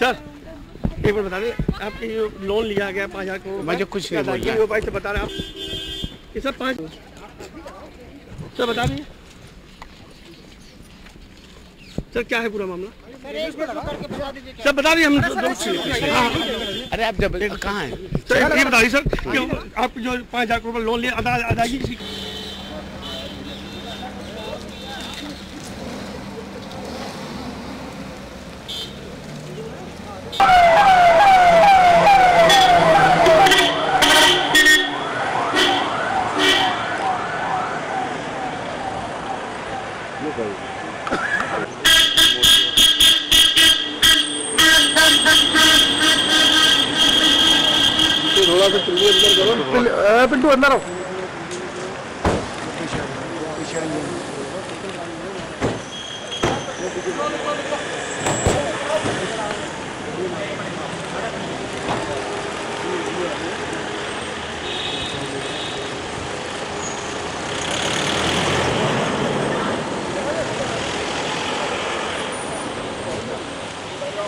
Sir एक बार बता दें आपने जो लोन लिया गया पाँच हज़ार करोड़ मुझे कुछ नहीं है। ये भाई से बता रहे आप? ये सर पाँच सर बता दीजिए सर क्या है पूरा मामला? सर बता दीजिए हम दो- अरे आप जब कहाँ हैं? सर ये बता बताइए सर कि आप जो पाँच हज़ार करोड़ लोन लिया अदा अदायगी किसी पिंटू अंदर आओ